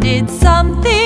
Did something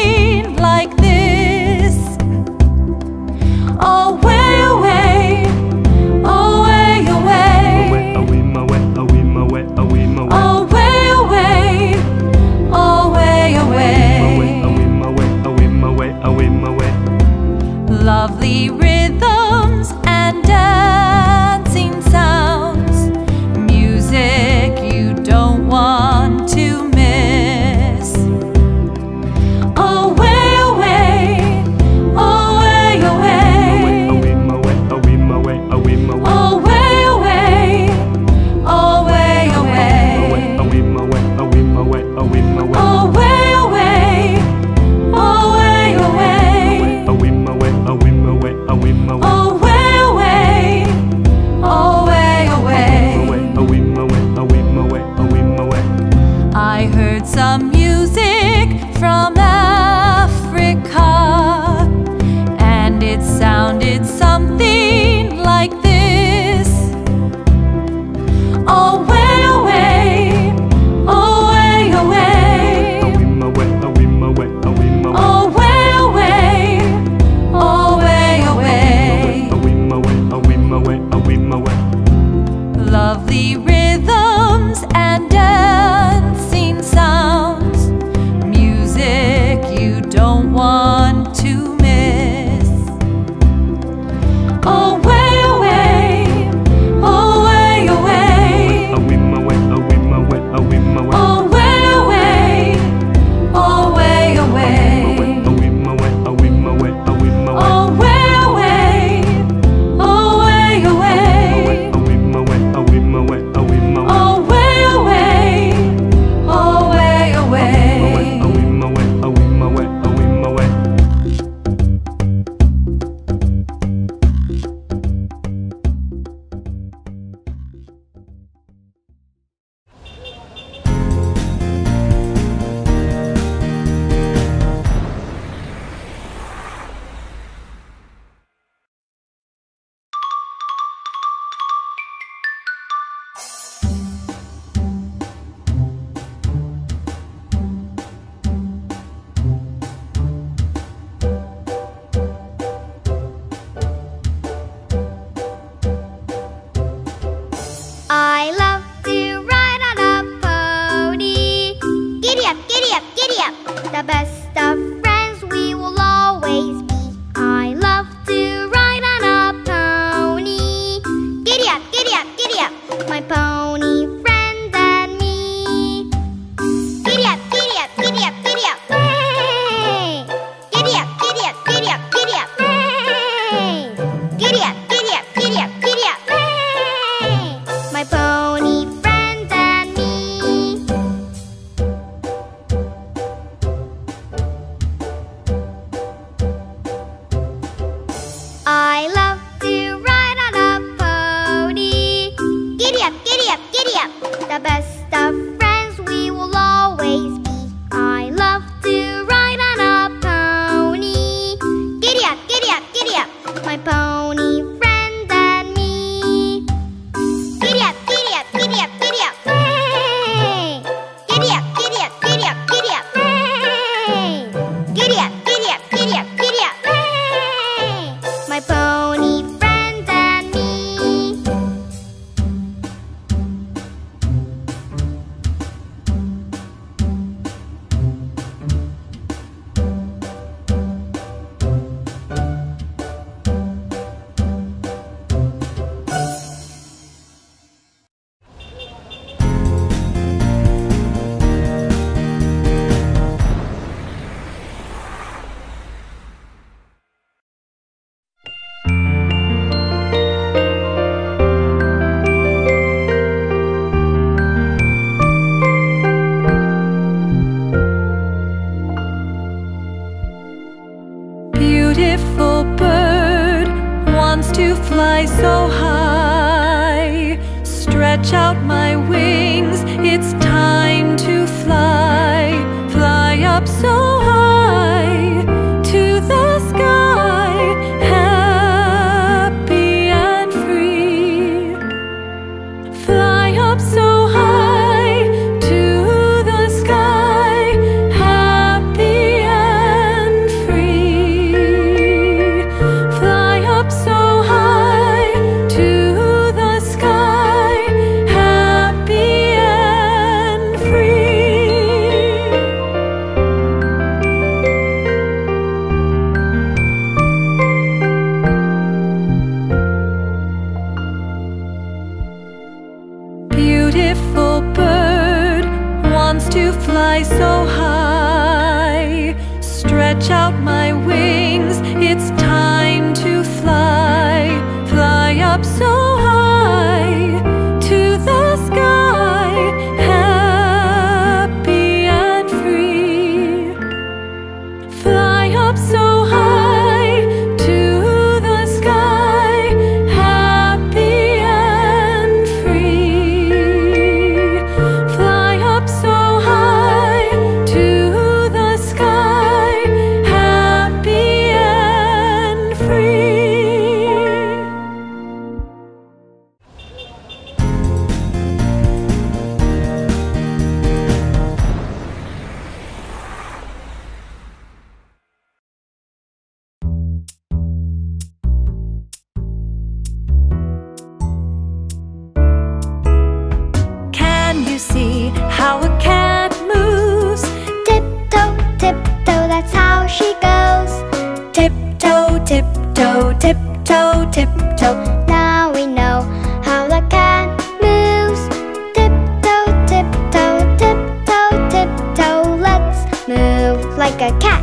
tiptoe, tiptoe. Now we know how the cat moves. Tiptoe, tiptoe, tiptoe, tiptoe. Let's move like a cat.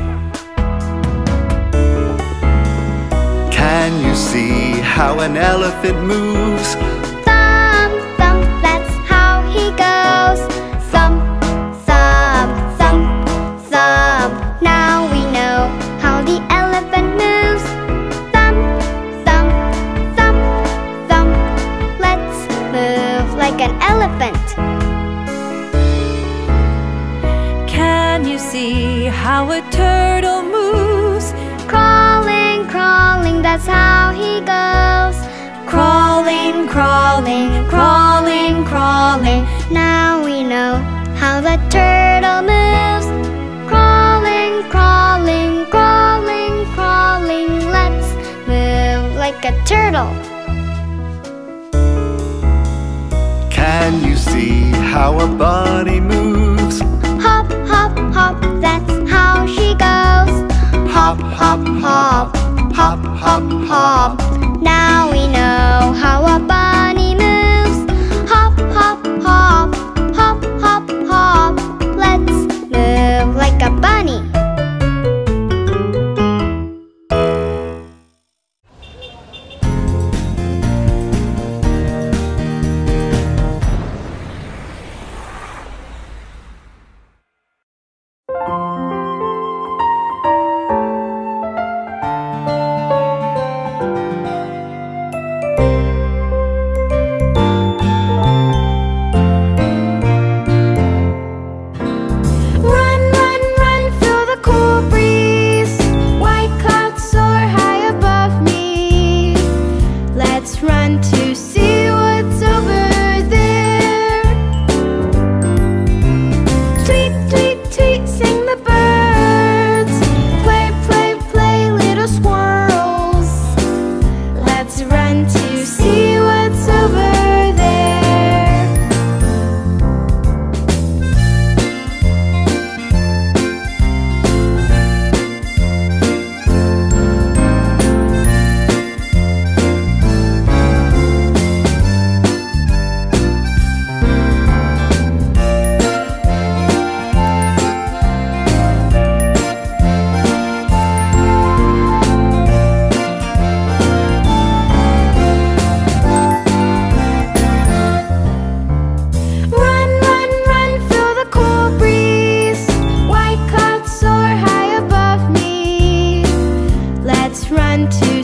Can you see how an elephant moves? Elephant. Can you see how a turtle moves? Crawling, crawling, that's how he goes. Crawling, crawling, crawling, crawling. Now we know how the turtle moves. Crawling, crawling, crawling, crawling. Let's move like a turtle. Can you see how a bunny moves? Hop, hop, hop, that's how she goes. Hop, hop, hop, hop, hop, hop. Now we know how a bunny Let's run to